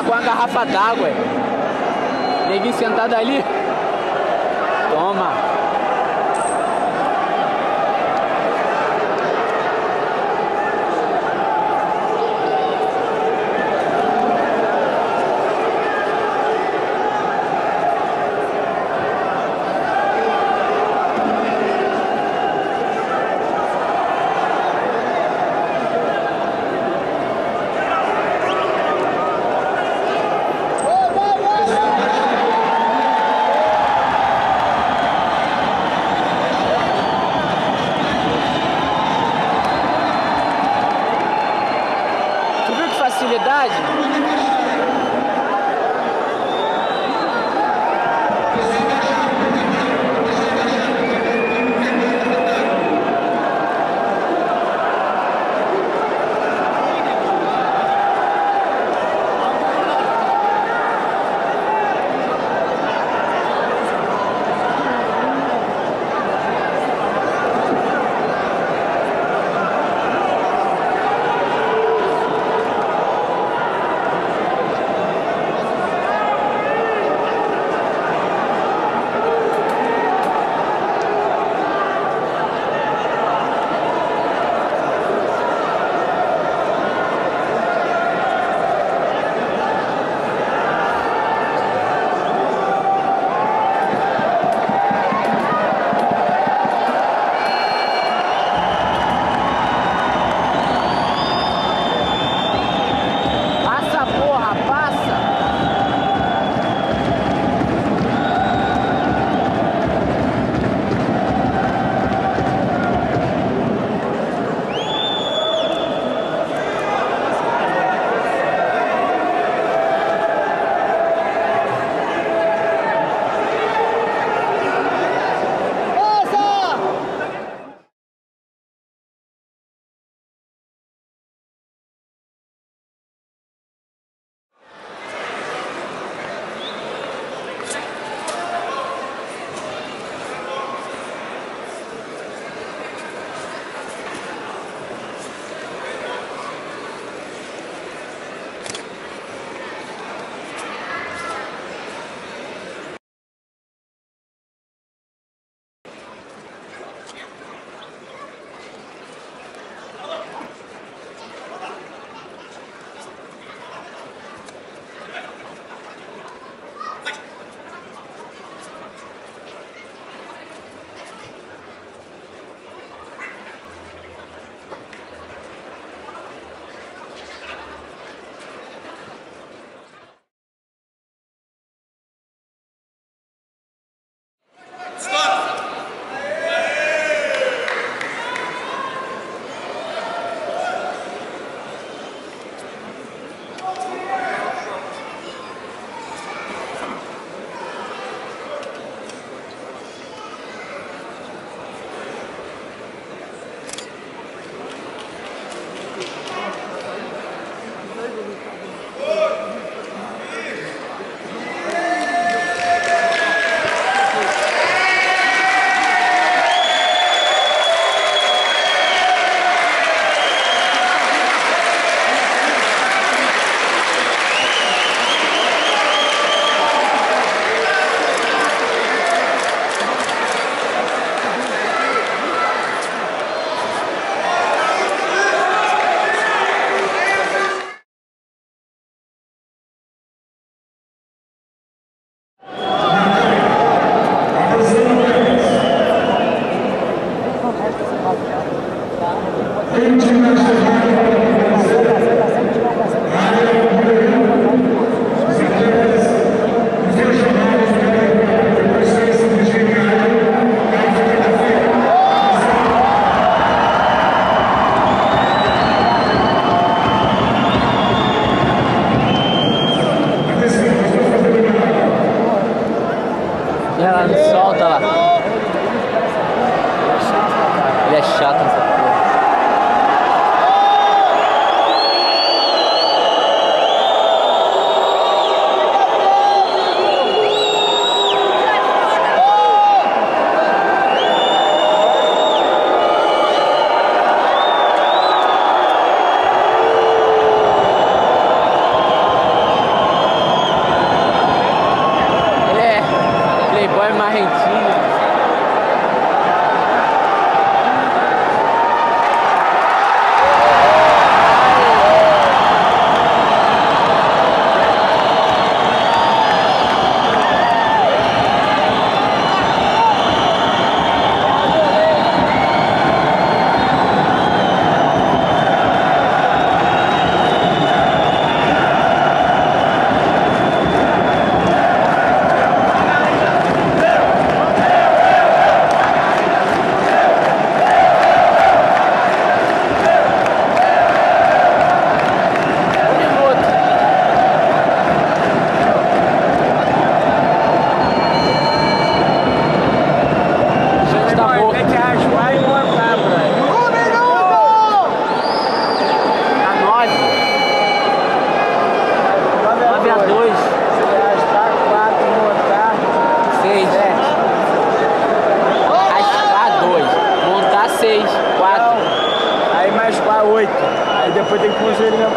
tá com uma garrafa d'água. Neguinho sentado ali. Toma. あ。Ela solta lá. Ele é chato, né? Tem que construir minha